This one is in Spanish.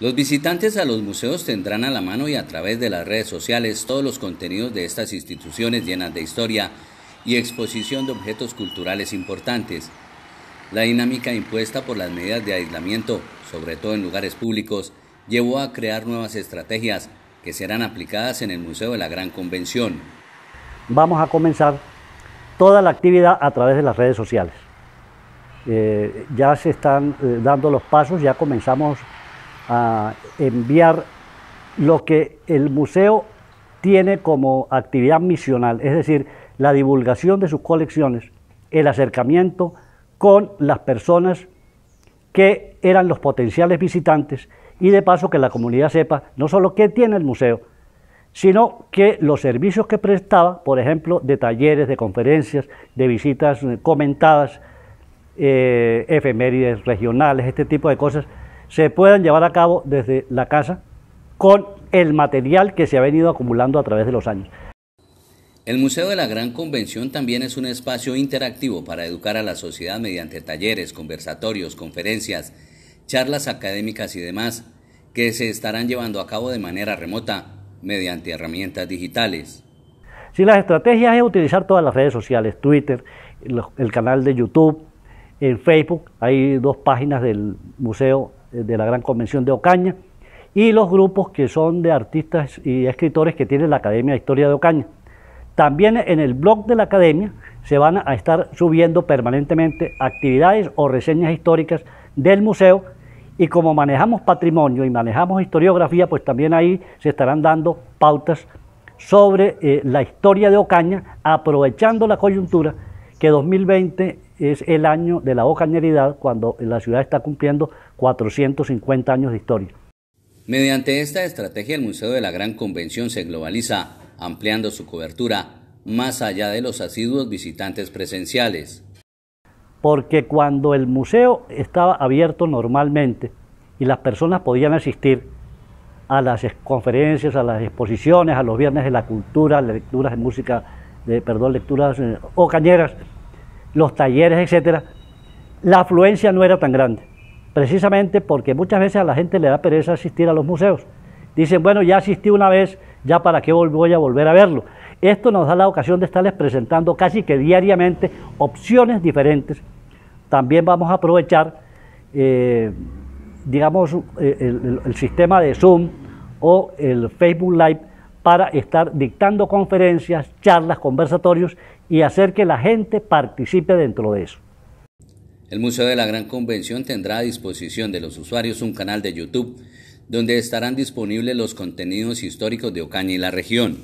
Los visitantes a los museos tendrán a la mano y a través de las redes sociales todos los contenidos de estas instituciones llenas de historia y exposición de objetos culturales importantes. La dinámica impuesta por las medidas de aislamiento, sobre todo en lugares públicos, llevó a crear nuevas estrategias que serán aplicadas en el Museo de la Gran Convención. Vamos a comenzar toda la actividad a través de las redes sociales. Eh, ya se están eh, dando los pasos, ya comenzamos a enviar lo que el museo tiene como actividad misional, es decir, la divulgación de sus colecciones, el acercamiento con las personas que eran los potenciales visitantes y de paso que la comunidad sepa no solo qué tiene el museo, sino que los servicios que prestaba, por ejemplo, de talleres, de conferencias, de visitas comentadas, eh, efemérides regionales, este tipo de cosas, se puedan llevar a cabo desde la casa con el material que se ha venido acumulando a través de los años. El Museo de la Gran Convención también es un espacio interactivo para educar a la sociedad mediante talleres, conversatorios, conferencias, charlas académicas y demás, que se estarán llevando a cabo de manera remota mediante herramientas digitales. Si las estrategias es utilizar todas las redes sociales, Twitter, el canal de YouTube, en Facebook hay dos páginas del Museo de la Gran Convención de Ocaña, y los grupos que son de artistas y escritores que tiene la Academia de Historia de Ocaña. También en el blog de la Academia se van a estar subiendo permanentemente actividades o reseñas históricas del museo y como manejamos patrimonio y manejamos historiografía, pues también ahí se estarán dando pautas sobre eh, la historia de Ocaña, aprovechando la coyuntura que 2020 es el año de la ocañeridad cuando la ciudad está cumpliendo 450 años de historia. Mediante esta estrategia el Museo de la Gran Convención se globaliza, ampliando su cobertura más allá de los asiduos visitantes presenciales. Porque cuando el museo estaba abierto normalmente y las personas podían asistir a las conferencias, a las exposiciones, a los viernes de la cultura, lecturas de música, de, perdón, lecturas eh, o cañeras, los talleres, etcétera, la afluencia no era tan grande, precisamente porque muchas veces a la gente le da pereza asistir a los museos. Dicen, bueno, ya asistí una vez, ya para qué voy a volver a verlo. Esto nos da la ocasión de estarles presentando casi que diariamente opciones diferentes. También vamos a aprovechar, eh, digamos, eh, el sistema de Zoom o el Facebook Live para estar dictando conferencias, charlas, conversatorios y hacer que la gente participe dentro de eso. El Museo de la Gran Convención tendrá a disposición de los usuarios un canal de YouTube donde estarán disponibles los contenidos históricos de Ocaña y la región.